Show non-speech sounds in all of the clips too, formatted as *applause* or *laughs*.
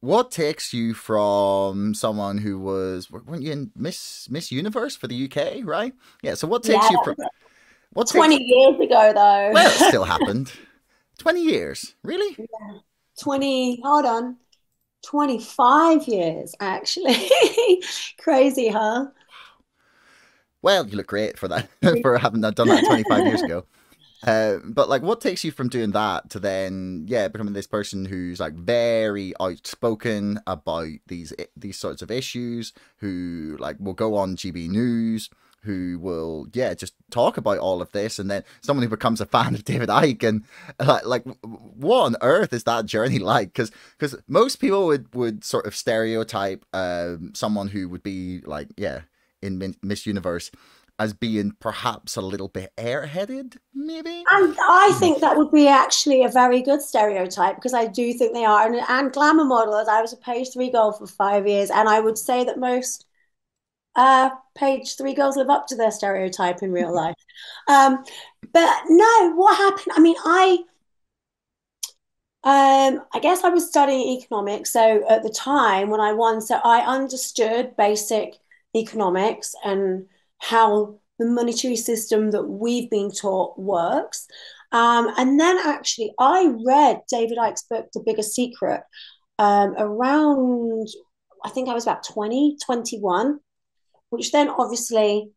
what takes you from someone who was weren't you in Miss Miss Universe for the UK, right? Yeah. So what takes Yeah, you from what 20 takes, years ago, though. Well, it still *laughs* happened. Twenty years, really? Yeah. 20, hold on, 25 years, actually. *laughs* Crazy, huh? Well, you look great for that *laughs* for having done that twenty five years ago. Uh, but like, what takes you from doing that to then, yeah, becoming this person who's like very outspoken about these these sorts of issues, who like will go on GB News, who will, yeah, just talk about all of this, and then someone who becomes a fan of David Icke, and like, like what on earth is that journey *laughs* like? Because because most people would would sort of stereotype um, someone who would be like, yeah, in Miss Universe as being perhaps a little bit airheaded, maybe. And I think that would be actually a very good stereotype because I do think they are. And, and glamour models, I was a page three girl for five years, and I would say that most uh, page three girls live up to their stereotype in real life. *laughs* Um, but no, what happened? I mean, I. Um, I guess I was studying economics. So at the time when I won, so I understood basic economics and how the monetary system that we've been taught works. Um, and then actually, I read David Icke's book, The Biggest Secret, um, around, I think I was about 20, 21, which then obviously,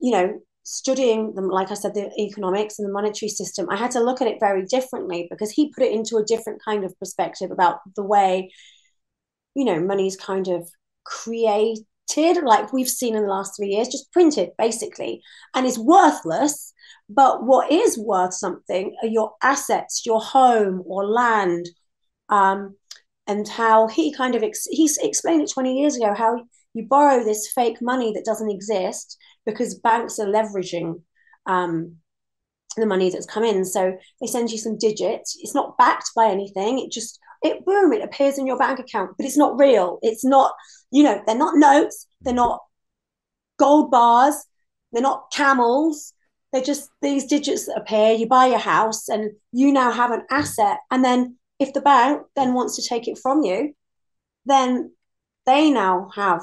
you know, studying them, like I said, the economics and the monetary system, I had to look at it very differently because he put it into a different kind of perspective about the way, you know, money's kind of created like we've seen in the last three years, just printed basically, and is worthless. But what is worth something are your assets, your home or land, um, and how he kind of ex- he explained it 20 years ago how you borrow this fake money that doesn't exist because banks are leveraging um, the money that's come in. So they send you some digits. It's not backed by anything. It just it boom, it appears in your bank account, but it's not real. It's not, you know, they're not notes, they're not gold bars, they're not camels. They're just these digits that appear. You buy your house and you now have an asset. And then if the bank then wants to take it from you, then they now have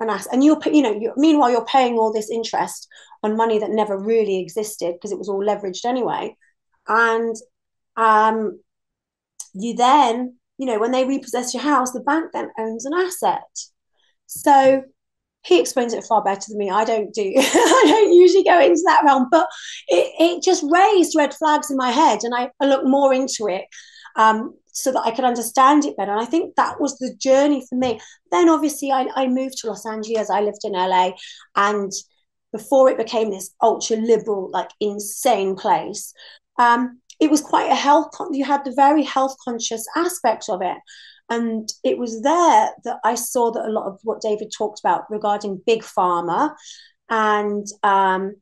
an asset. And you're, you know, you meanwhile, you're paying all this interest on money that never really existed because it was all leveraged anyway. And um, you then, you know, when they repossess your house, the bank then owns an asset. So he explains it far better than me. I don't do, *laughs* I don't usually go into that realm, but it, it just raised red flags in my head. And I, I looked more into it um, so that I could understand it better. And I think that was the journey for me. Then obviously I, I moved to Los Angeles. I lived in LA and before it became this ultra liberal, like insane place, um, it was quite a health, con- you had the very health conscious aspect of it. And it was there that I saw that a lot of what David talked about regarding big pharma and, um,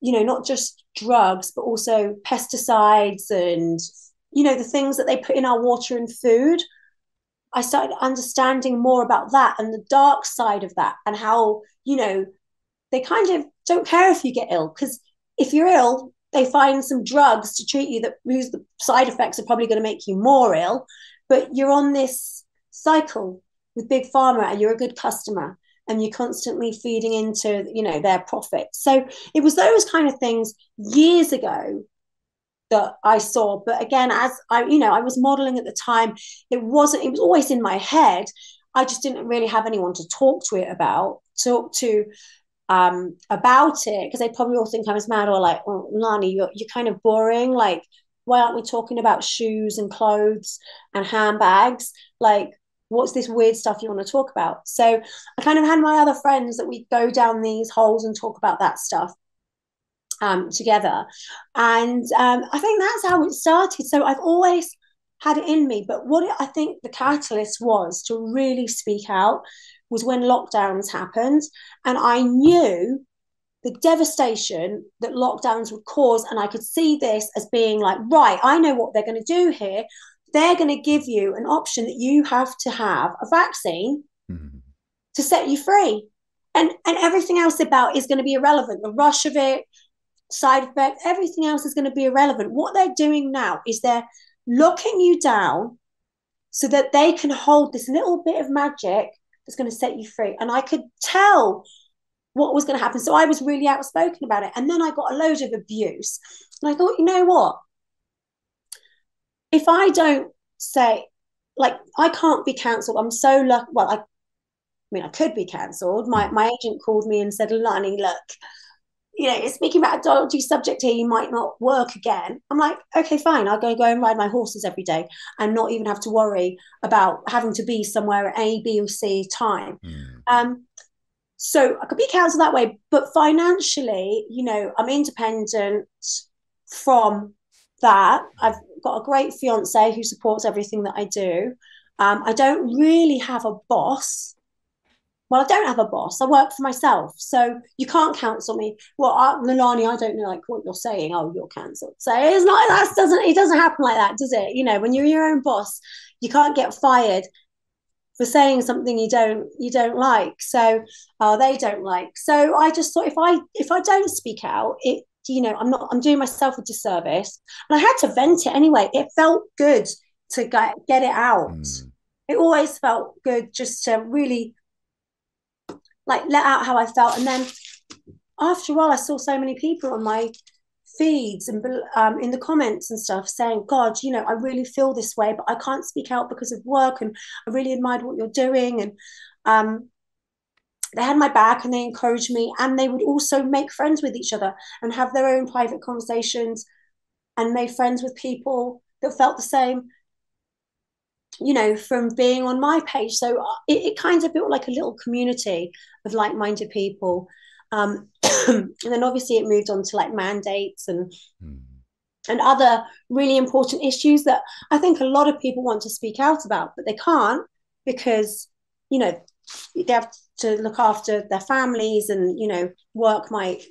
you know, not just drugs, but also pesticides and, you know, the things that they put in our water and food. I started understanding more about that and the dark side of that and how, you know, they kind of don't care if you get ill because if you're ill, they find some drugs to treat you that whose the side effects are probably going to make you more ill but you're on this cycle with big pharma and you're a good customer and you're constantly feeding into you know their profits. So it was those kind of things years ago that I saw. But again as I you know I was modeling at the time it wasn't it was always in my head. I just didn't really have anyone to talk to it about talk to um, about it because they probably all think I was mad or like, oh, Lani, you're, you're kind of boring. Like, why aren't we talking about shoes and clothes and handbags? Like, what's this weird stuff you want to talk about? So I kind of had my other friends that we go down these holes and talk about that stuff um, together. And um, I think that's how it started. So I've always had it in me. But what I think the catalyst was to really speak out was when lockdowns happened. And I knew the devastation that lockdowns would cause. And I could see this as being like, right, I know what they're going to do here. They're going to give you an option that you have to have a vaccine mm-hmm. to set you free. And, and everything else about is going to be irrelevant. The rush of it, side effects, everything else is going to be irrelevant. What they're doing now is they're locking you down so that they can hold this little bit of magic that's going to set you free. And I could tell what was going to happen. So I was really outspoken about it. And then I got a load of abuse. And I thought, you know what? If I don't say, like, I can't be cancelled. I'm so lucky. Well, I, I mean, I could be cancelled. My my agent called me and said, Lonnie, look, you know, speaking about a dodgy subject here, you might not work again. I'm like, okay, fine. I'll go go and ride my horses every day and not even have to worry about having to be somewhere at A, B, or C time. Mm. Um, so I could be cancelled that way, but financially, you know, I'm independent from that. I've got a great fiance who supports everything that I do. Um, I don't really have a boss well, I don't have a boss. I work for myself. So you can't cancel me. Well, I, I don't know like what you're saying. Oh, you're cancelled. So it's not that doesn't it doesn't happen like that, does it? You know, when you're your own boss, you can't get fired for saying something you don't you don't like. So uh, they don't like. So I just thought if I if I don't speak out, it you know, I'm not I'm doing myself a disservice. And I had to vent it anyway. It felt good to get get it out. Mm. It always felt good just to really like let out how I felt. And then after a while, I saw so many people on my feeds and um, in the comments and stuff saying, God, you know, I really feel this way, but I can't speak out because of work. And I really admired what you're doing. And um, they had my back and they encouraged me. And they would also make friends with each other and have their own private conversations and made friends with people that felt the same you know, from being on my page. So uh, it, it kind of built like a little community of like minded people. Um, *clears throat* and then obviously it moved on to like mandates and mm. and other really important issues that I think a lot of people want to speak out about, but they can't because you know they have to look after their families and you know work might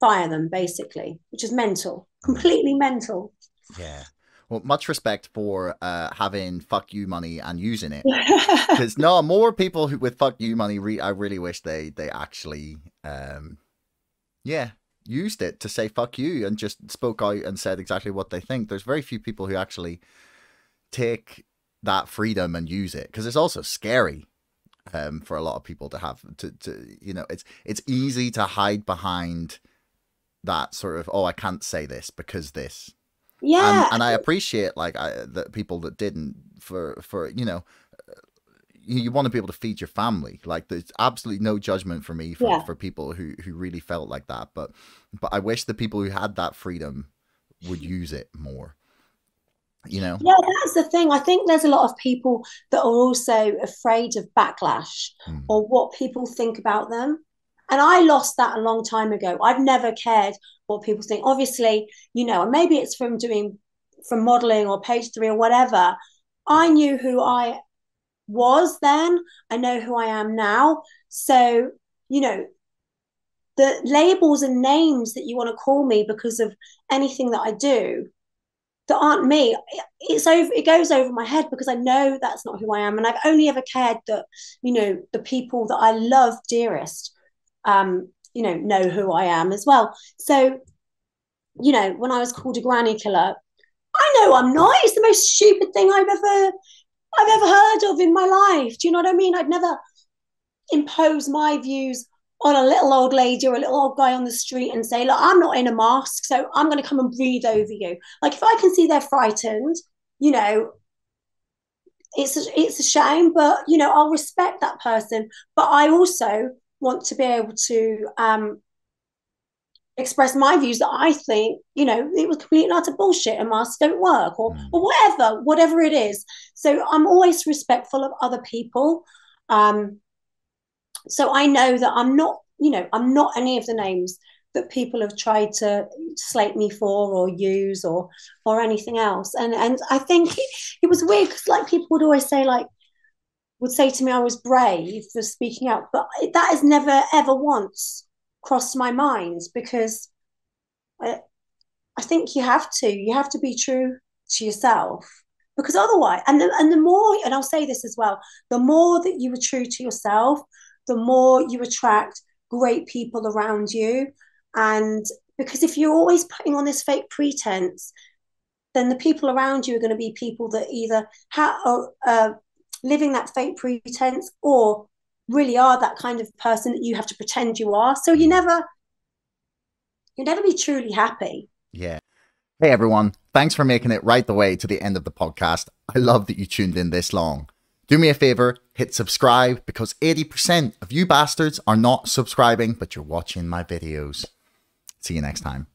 fire them basically, which is mental, completely mental. Yeah. Well, much respect for uh, having fuck you money and using it. *laughs* Because no, more people who with fuck you money, re- I really wish they they actually, um, yeah, used it to say fuck you and just spoke out and said exactly what they think. There's very few people who actually take that freedom and use it because it's also scary um, for a lot of people to have to, to you know it's it's easy to hide behind that sort of oh I can't say this because this yeah, and, and I appreciate like I, that people that didn't for for you know you, want to be able to feed your family. Like there's absolutely no judgment for me for, yeah. for people who who really felt like that. But but I wish the people who had that freedom would use it more. You know. Yeah, that's the thing. I think there's a lot of people that are also afraid of backlash mm. or what people think about them. And I lost that a long time ago. I've never cared what people think. Obviously, you know, and maybe it's from doing from modeling or page three or whatever. I knew who I was then. I know who I am now. So, you know, the labels and names that you want to call me because of anything that I do that aren't me it's over it goes over my head because i know that's not who i am and i've only ever cared that you know the people that i love dearest um, you know, know who I am as well. So, you know, when I was called a granny killer, I know I'm not. It's the most stupid thing I've ever I've ever heard of in my life. Do you know what I mean? I'd never impose my views on a little old lady or a little old guy on the street and say, look, I'm not in a mask, so I'm going to come and breathe over you. Like if I can see they're frightened, you know, it's a, it's a shame, but you know, I'll respect that person. But I also want to be able to um, express my views that I think, you know, it was complete and utter bullshit and masks don't work or, mm. or whatever, whatever it is. So I'm always respectful of other people. Um, so I know that I'm not, you know, I'm not any of the names that people have tried to slate me for or use or or anything else. And and I think it, it was weird because like people would always say like, would say to me I was brave for speaking out, but that has never ever once crossed my mind because I, I think you have to. You have to be true to yourself because otherwise, and the, and the more, and I'll say this as well, the more that you are true to yourself, the more you attract great people around you. And because if you're always putting on this fake pretense, then the people around you are going to be people that either ha- are uh, living that fake pretense or really are that kind of person that you have to pretend you are. So you never, you'll never be truly happy. Yeah. Hey everyone, thanks for making it right the way to the end of the podcast. I love that you tuned in this long. Do me a favor, hit subscribe because 80% of you bastards are not subscribing, but you're watching my videos. See you next time.